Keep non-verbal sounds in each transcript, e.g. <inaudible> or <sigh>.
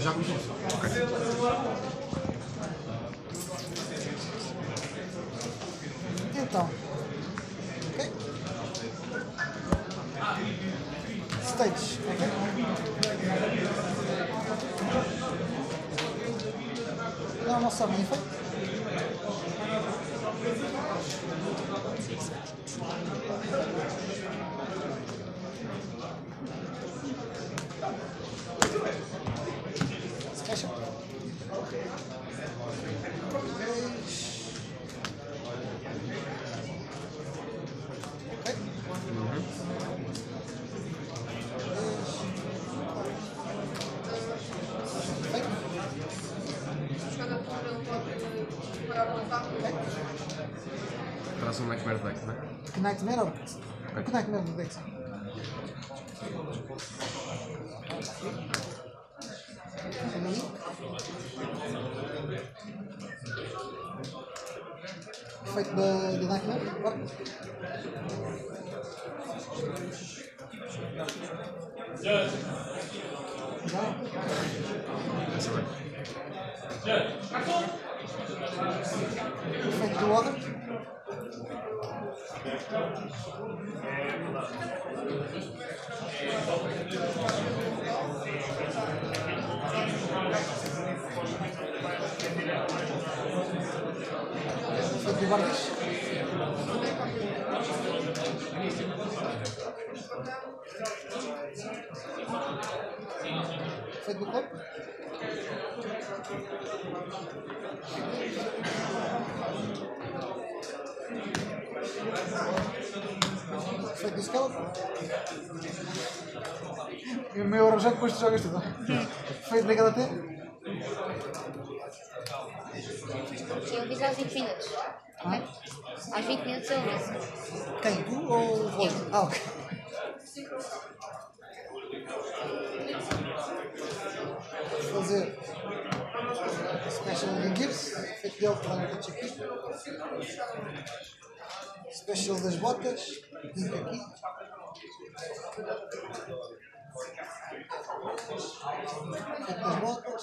Já começou. Então. Ok? Stages, ok? Não, não nem feito. Traz um Nightmare Deck, não é? Que Nightmare ou Que Nightmare do Dex? Efeito da, da Nightmare? Bora. Já? Essa bem. Efeito do Ogre? Efeito do Corpo? Efeito do skeleton? E o meu euro já depois tu jogas tudo. Efeito da HDT? Eu fiz aos 20 minutos. ok? Aos 20 minutos eu aviso. Quem? Tu ou o Roger? Ah, ok. Fazer Special Gibbs, feito dele aqui. Special das botas, link aqui. Feito das botas.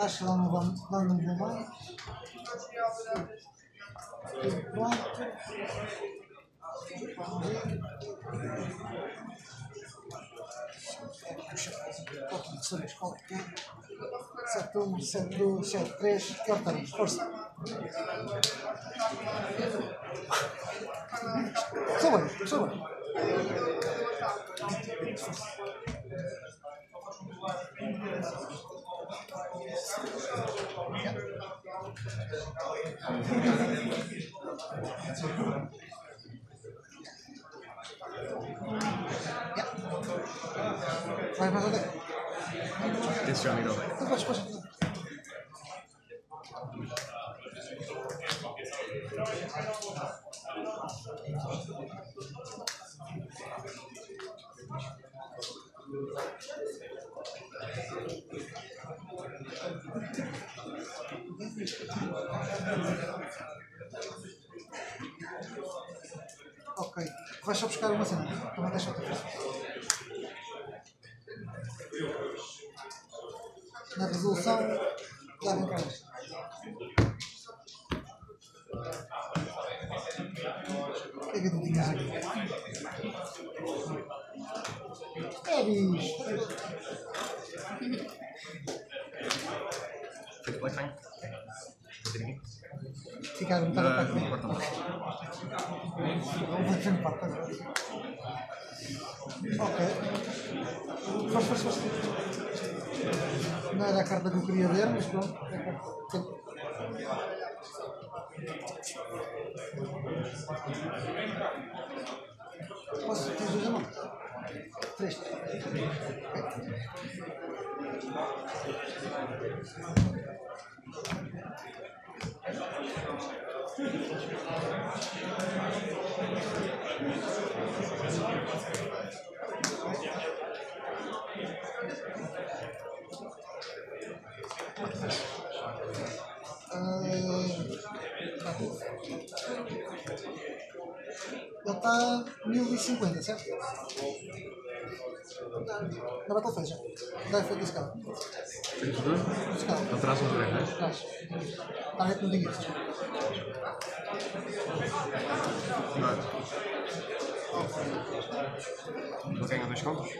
Acho que lá não vão, lá mais. Tudo sabes qual que é. 71, 72, 73, que estamos? Força. Sou bem, sou bem. Vai mais Esse já mirou bem. Então, podes, podes. Ok, vais só buscar uma cena. Também deixa outra coisa. Na resolução, já vem para isto. O que é que tinhas aqui? É bicho. Feito Black Fang. Fazer aqui. Ficar a metade da Ah, parte não dele. importa não. Vou defender parte agora. Ok. Força, força, força. Não era a carta que eu queria ver, mas pronto. Posso ter duas na mão? Três. Ele está 1050, certo? Na Battle Phase já. Deve foi discado. Feito tudo? Discado. Atrás um né? Atrás. Target no dinheiro. Não ganha dois contos?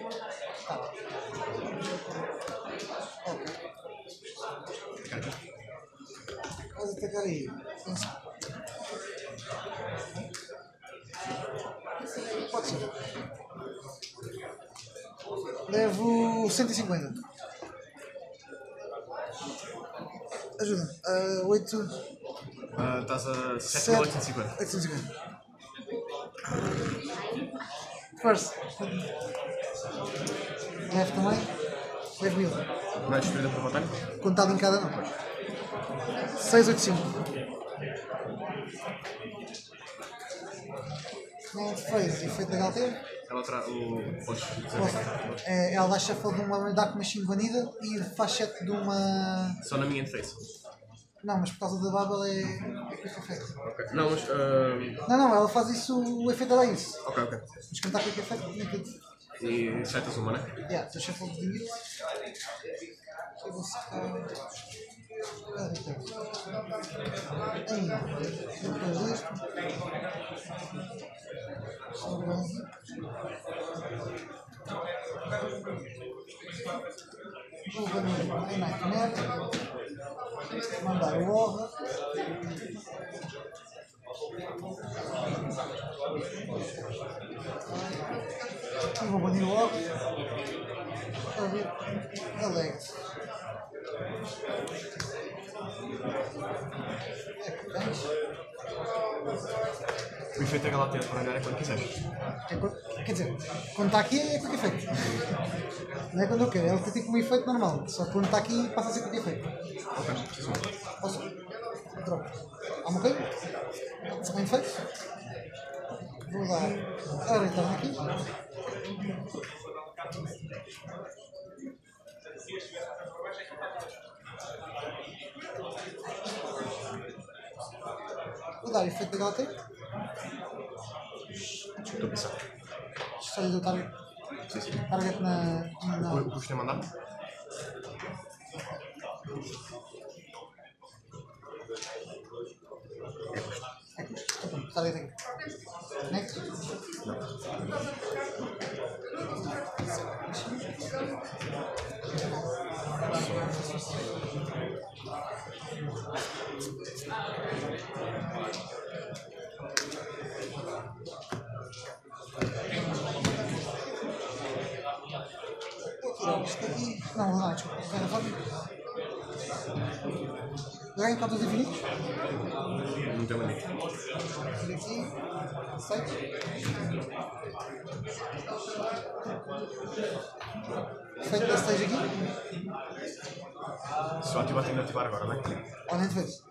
Tá. Ok. Vamos atacar aí. Pensa. Pode ser. Levo 150. Ajuda. Uh, 8. Ah, Estás a 7. 7.850. 850. First. Leve também. Leve 1000. Não é destruída por batalha? Contado em cada não. 685. Fez efeito da. Ela traz o. Dizer Posso- aqui. É, ela dá shuffle de uma Dark Machine banida e faz set de uma. Só na minha interface. Não, mas por causa da Babel é. é quick effect. Ok. Não, mas. ah, Não, não, ela faz isso, o efeito dela é isso. ok, ok. Mas quando está quick effect, tudo. E setas uma, né? Yeah, deixa shuffle de dinheiro. Eu vou sacar. Ah, então. Ainda. Depois disto. Sobre aqui. O Nightmare. Mandar o Horror. E vou banir o Horror. Para ver. Alex. É que efeito da Galatea para olhar é quando quiseres. É quando- quer dizer, quando está aqui é quick effect. Não é quando eu quero, ele tem tipo um efeito normal. Só que quando está aqui passa a ser quick effect. Ok, uma. Posso? Droga. Há uma coisa? Só bem feito? Vou dar a retorno aqui. Vou dar efeito da galera. Estou a pensar. História do target, Sim, sim. target na, na, O custo é Something. Next. Tem limite. Tira aqui. Aceito. Feito da stage aqui. Só ativar tem de ativar agora, não é? Olha, de vez.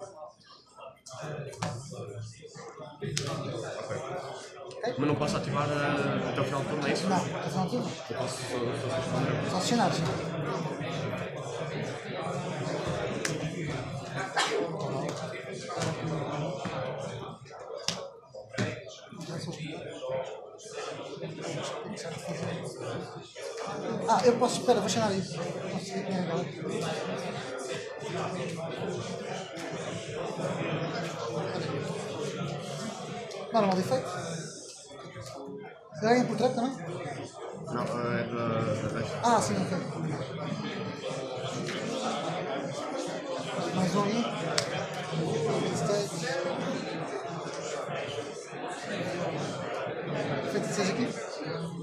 Mas não posso ativar ah, até o final do turno, é isso? Não, até final de turno. Posso só, só Ah, eu posso, espera, vou chamar isso. Quem é agora. Normal efeito. Ganha por trap também? Não, ah, é da, da 10. Ah, sim, ok. Mais um aí. Stage. Feito seja aqui.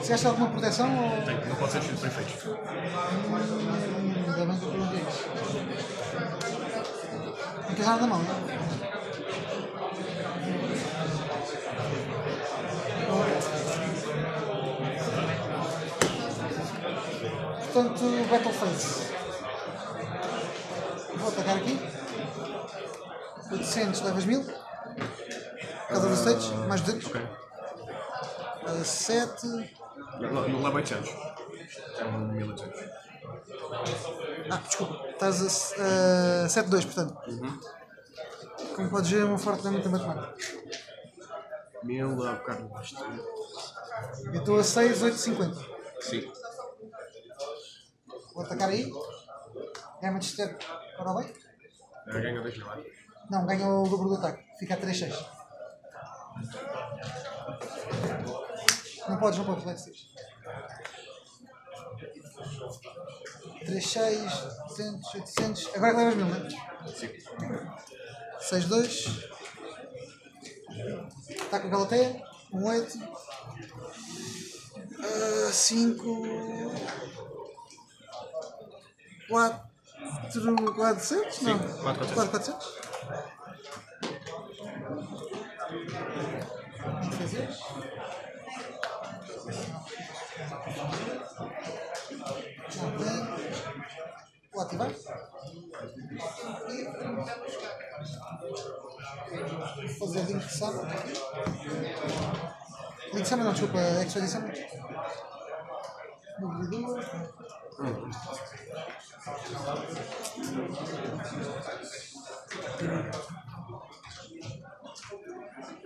Fizeste alguma proteção? Ou... Tem, não pode ser vestido por efeito. Ainda bem que eu perguntei isso. Não tens nada na mão, não? Portanto, Battle Vou atacar aqui. 800, levas 1000. Cada ah, um uh, mais 200. Okay. Uh, 7. Não, leva 800. É um 1800. Ah, desculpa. Estás a uh, 7, 2, portanto. Como podes ver, é uma forte muita matemática. 1000 há bocado. isto- Eu estou a 6, 8, 50. Sim. Vou atacar aí. Ganha de step para o bem. Ganha 2 mil. é? Não, ganha o dobro do ataque. Fica a 3, 6. Não podes, não podes, leve 6. 3, 6, 700, 800. Agora que levas 1000, não é? Sim. 6, 2. Está com a Galateia. 1, 8. 5. 4. 400? Não. Sim, quatro 400. 4, 400. Vamos fazer. Ok. Vou ativar. Fazer link summon. Link summon não, desculpa, extra summon. Mobilidor. Quem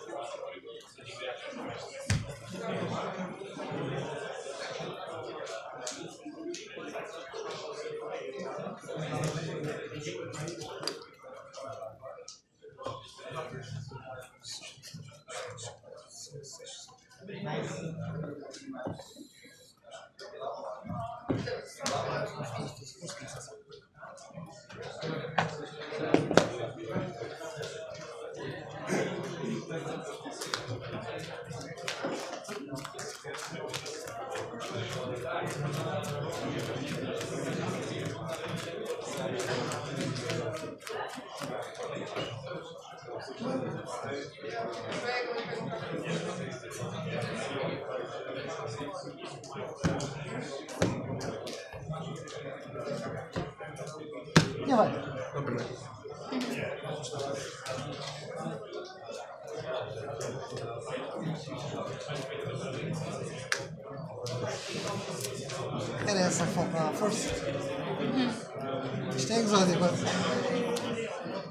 Não, primeiro. Era essa a força. Isto é exódio quase.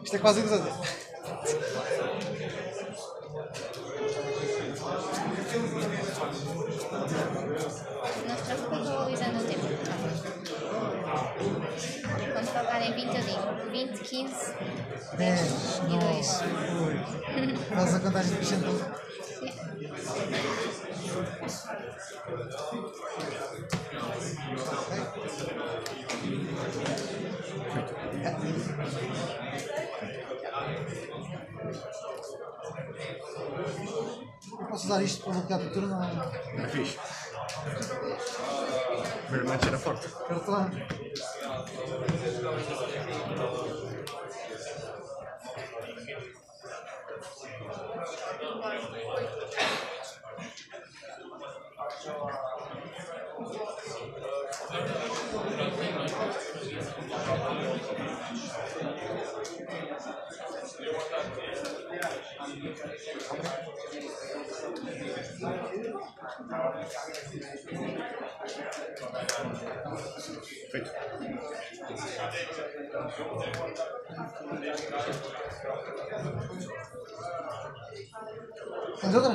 Isto é quase exódio. Vou alisando o tempo. Quando faltarem 20, eu digo 20, 15, 10, e 9, 2. 8. Faz a contagem crescente. Eu posso usar isto para bloquear o turno? É fixe. O primeiro match era forte. Cartão. Feito. Tens outra?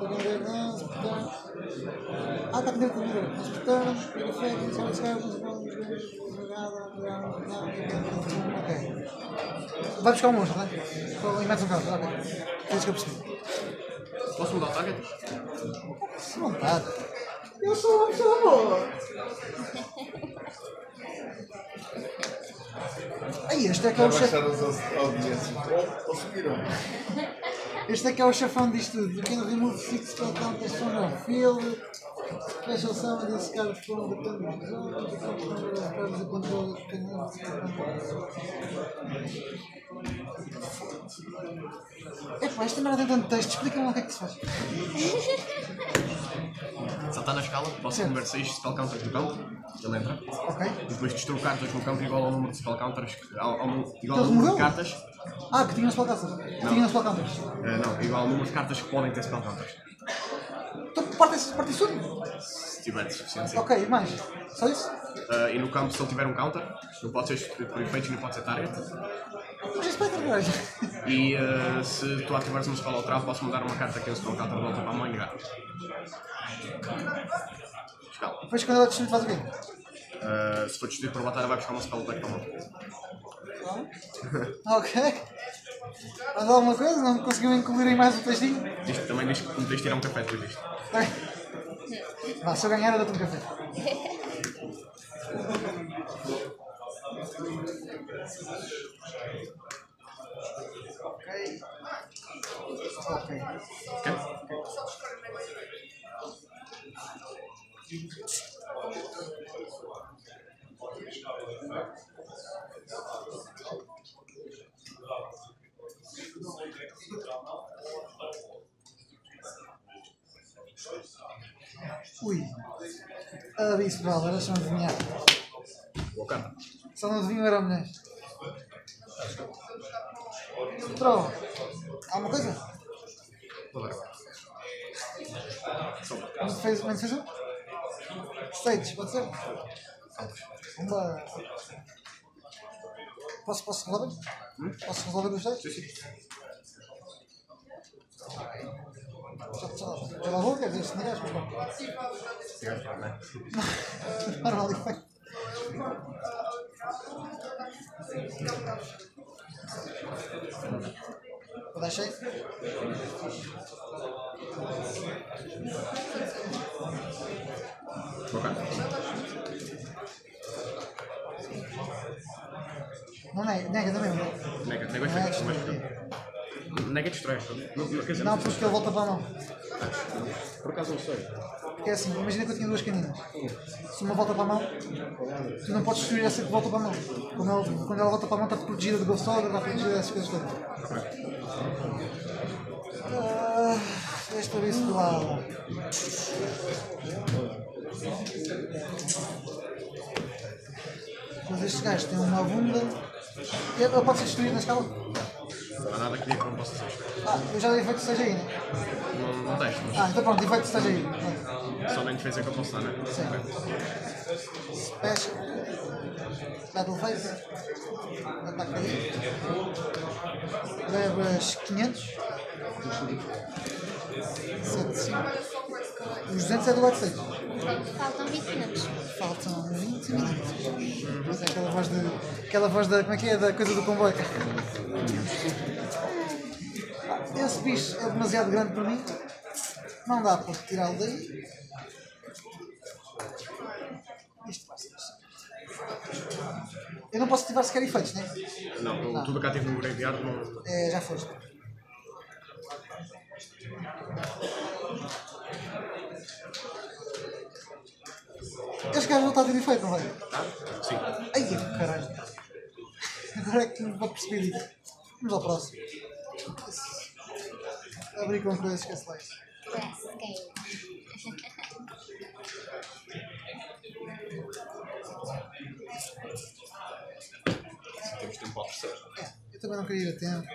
podem ver, não, se portanto. Ah, está dentro do livro. Mas portanto, perfeito, só se quer, mas não Ok. Vai buscar um monstro, não é? E metes um carro, ok. É isso que eu percebi. Posso mudar o target? Se vontade. Eu sou uma pessoa boa. <laughs> Aí, este é que é o subiram. Este é que é o chefão disto tudo. You can remove six from your field. Special summon this card from the turn of zone. The control Epá, esta merda tem tanto texto. Explica-me lá o que é que se faz. Só está na escala, posso mover 6 spell counters no campo, ele entra. Ok. E depois destruo cartas no campo igual ao número de spell counters, ao, ao, igual ao número de cartas. Ah, que tinha um spell counters. Que tinha um spell counters. eh, não, igual ao número de cartas que podem ter spell counters. Então parte esse parte isso tudo. Se tiver suficiente. Ok, e mais? Só isso? Eh, e no campo, se ele tiver um counter, não pode ser substituído por efeitos, não pode ser target. Mas isso vai ter gajo. E eh, se tu ativares uma spell ou trave, posso mudar uma carta que é um spell counter de volta para a mão e negar. Escala. Depois quando ela destruir faz o quê? Eh, se for destruído por batalha, vai buscar uma spell deck para a mão. Ok. Mais alguma coisa? Não conseguiu incluir em mais um textinho? Isto também diz que me tens de tirar um café depois disto. Ok. Vá, se eu ganhar eu dou-te um café. <laughs> Trova. Alguma coisa? Vou uma. Como fez, como fez um? States, pode ser? Uma. Posso, posso resolver? Posso resolver os states? Sim, sim. Já, já, já lá vou, quer dizer, se negares, mas bom. Obrigado, não é? <laughs> Normal, efeito. Vou dar cheio? Boa carta. Não nega, nega também. Nega, nega Não é destruir. Nega destrói. Não, não, porque ele volta para a mão. Por acaso não sei. Porque é assim, imagina que eu tinha duas caninas. Se uma volta para a mão, tu não podes destruir essa que volta para a mão. Quando ela, quando ela volta para a mão, está protegida de Order, está protegida dessas coisas todas. Ah, esta vez do lado. Mas estes gajos têm uma bunda. Ele pode ser destruído na escala? Não há nada que diga que não possa ser. Ah, eu já dei efeito esteja aí, né? Não, não tens, mas Ah, então pronto, efeito esteja aí. Só nem defesa que eu posso dar, não é? Sim. Special. Battle Phase. Ataque aí. Levas 500. 7, 5. Os 200 é do backstage. Faltam 20 minutos. Faltam 20 minutos. Pois é, aquela voz, de, aquela voz da. Como é que é? Da coisa do comboio. Ah, Esse bicho é demasiado grande para mim. Não dá para tirá-lo daí. Isto vai ser. Eu não posso ativar sequer efeitos, né? Não, Não. tudo cá tive no graveyard não. É, já foste. Este gajo não está a ter efeito, não vai? Sim. Ai, caralho. Agora é que me vou perceber isso. Vamos ao próximo. Abrir com coisas, esquece lá isso. Press game. Temos tempo para oferecer. É, eu também não queria ir a tempo.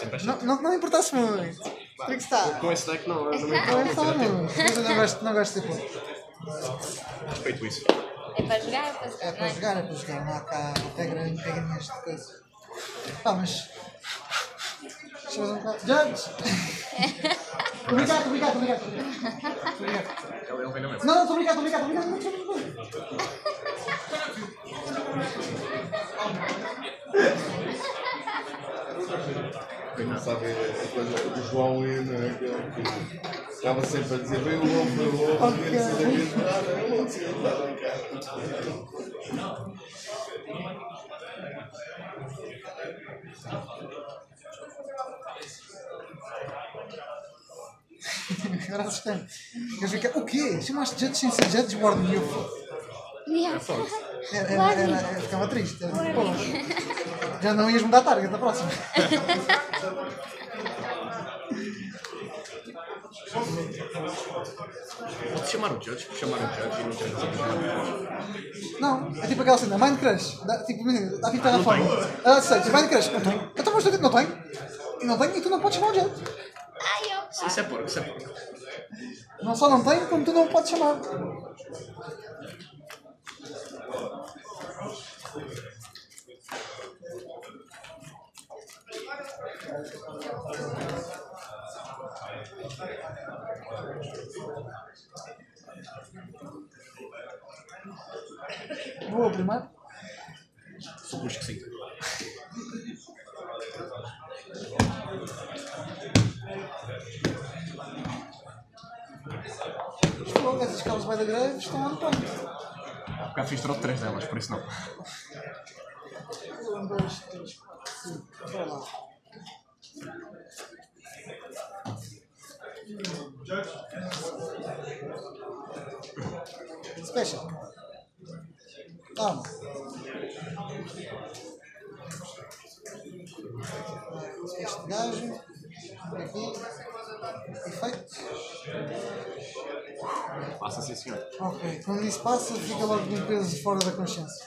É Não, não, não importasse muito. Estar. Com esse deck não, eu Não é não muito. Mas eu não gosto, não gosto de ter pouco. Respeito isso. É para jogar, é para É jogar, não para é? jogar, é para jogar. Não há cá regra, regrinhas de coisa. Pá, mas. Deixa eu fazer um bocado. Judge! Obrigado, obrigado, obrigado. Obrigado. Ele, vem na mesma. Não, não, estou obrigado, obrigado, obrigado. Não, obrigado. Quem não sabe a coisa do João Lino, né? aquele que estava sempre a dizer: vem o lobo, vem o lobo, Ok. vem o lobo, nada, eu não sei nada em casa. Agora assustei-me. Eu fiquei, o quê? Chamaste Judge sem ser Judge Warden you. Yeah. Era, era, era, era, ficava triste. Era, tipo, pô, já não ias mudar a target da próxima. <laughs> Pode chamar o Judge, chamar o Judge e não ter que Não, é tipo aquela cena, Mind Crush. Dá, tipo, imagina, dá pintar na forma. Ah, sei, Mind Crush, não tenho. Então, mas tu não tenho. E não tenho, e tu não podes chamar o Judge. Ai, eu. Isso é porco, isso é porco. Não só não tenho, como tu não podes chamar. Boa, primeiro. Supus que sim. Fogo, essas by the grave estão lá no ponto. Há bocado fiz trote três delas, por isso não. Um, dois, três, quatro, cinco. Vai lá. Special. Toma. Este gajo. Aqui. Efeito. Passa sim, senhor. Ok. Quando isso passa, fica logo um peso fora da consciência.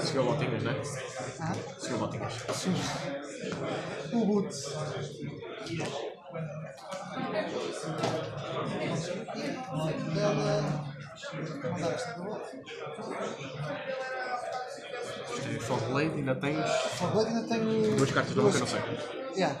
Senhor Botinhas, né? Ah, Senhor Botinhas. O boot. Do outro. Isto é Fog Blade, ainda tens Agora ainda tenho. duas cartas da boca, não sei. Yeah.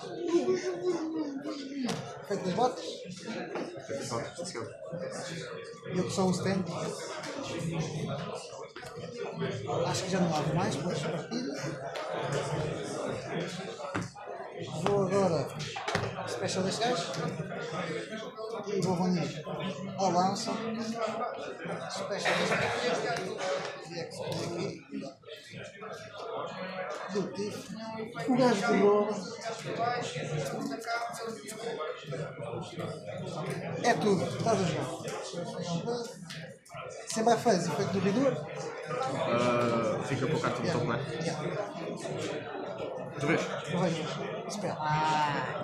Feito das botas, eu que sou o stand. Acho que já não lavo mais, pois partida. Vou agora special gajo e vou banir ao lança. Special gajo. E. Do Tiff. O gajo do Lobo. É tudo, estás a jogar. Sem vai fazer efeito do vidor. Ah, fica com a carta do topo, não Tu vês? Veja, espera. Ah,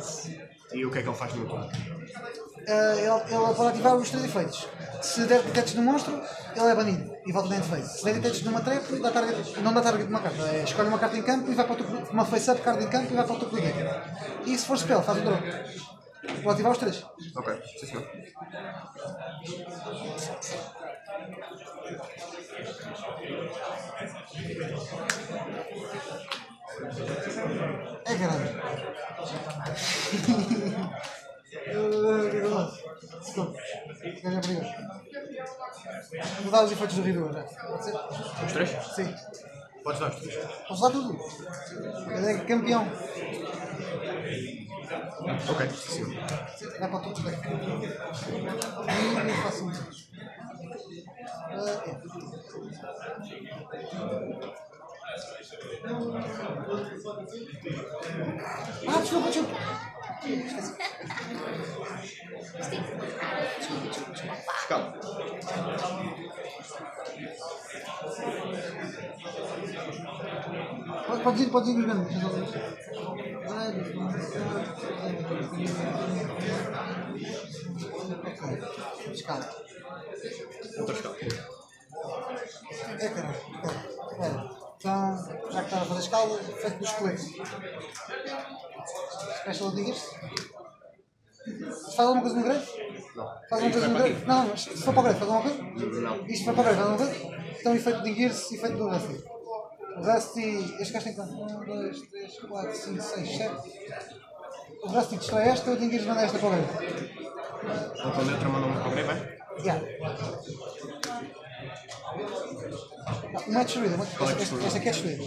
E o que é que ele faz no topo? ele, ele pode ativar os três efeitos. Se der detects no monstro, ele é banido e volta dentro de face. Se der detects numa trap, dá target, não dá target de uma carta. É, escolhe uma carta em campo e vai para o teu, uma face-up carta em campo e vai para o teu deck. E se for spell, faz o draw. Pode ativar os três. Ok, sim senhor. É grande. <laughs> Desculpa. Gajo é perigoso. Vou dar os efeitos do Ridor já. Pode ser? Os três? Sim. Podes dar os três. Posso dar tudo. Ele é campeão. Ok, sim. Vai para todo bem. E eu faço um. Ah, é. Ah, desculpa, desculpa. Calma. Pode, pode ir, pode ir ver. Ok. Escala. Outra escala. É caralho. Espera. Então, já que estava a fazer escala, feito do esqueleto. Special digas? Faz alguma coisa no grande? Não. Faz alguma coisa no grande? Não, mas se for para o grande, faz alguma coisa? Não. Isto foi para o grande, faz alguma coisa? Então, efeito de Gears e efeito do Rusty. O Rusty. Este gajo tem quanto? 1, 2, 3, 4, 5, 6, 7. O Rusty destrói esta, o Dingueiros manda esta para o grande. Então letra manda uma para o greve, é? Yeah. Uma é destruída. Uma, esta, destruída? esta aqui é destruída.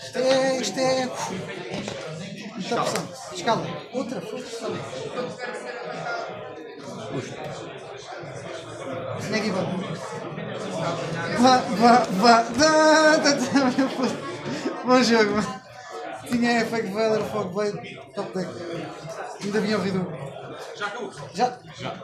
Isto é. Isto é. Pressão. Escala. Outra. Snaggy Bug. Vá, vá, vá. Dá, dá, dá. Bom jogo, mano. Tinha Effect Valor, Fog Blade, Top Deck. Ainda vinha ouvido. Já acabou. Já? Já.